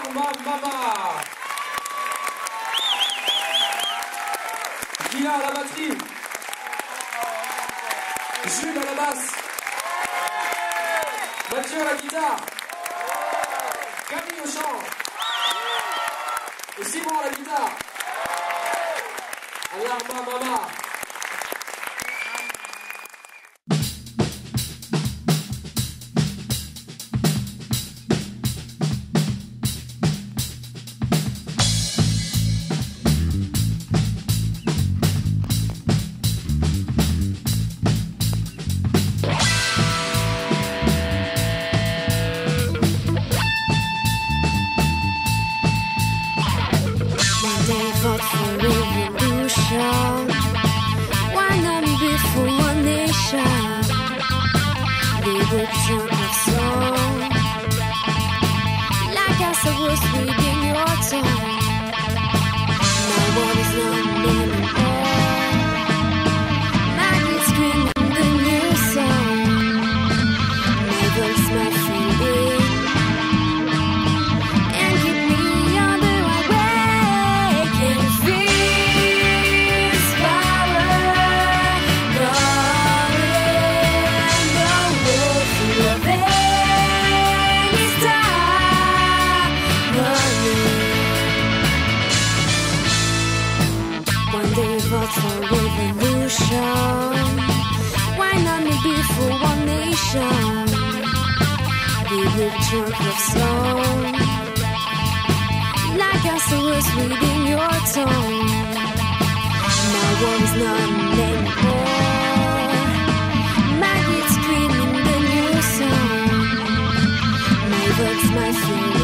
Alarma Mama. Guilla à la batterie. Jules à la basse. Mathieu à la guitare. Camille au chant. Et Simon à la guitare. Alarma Mama. One for revolution. Not be for one nation? Song. Like I was reading your tongue. One day, vote for revolution Why not me? Be for one nation? We will chunk of stone Like us was reading your tone. My war is not anymore Maggots screaming the new song My words, my fear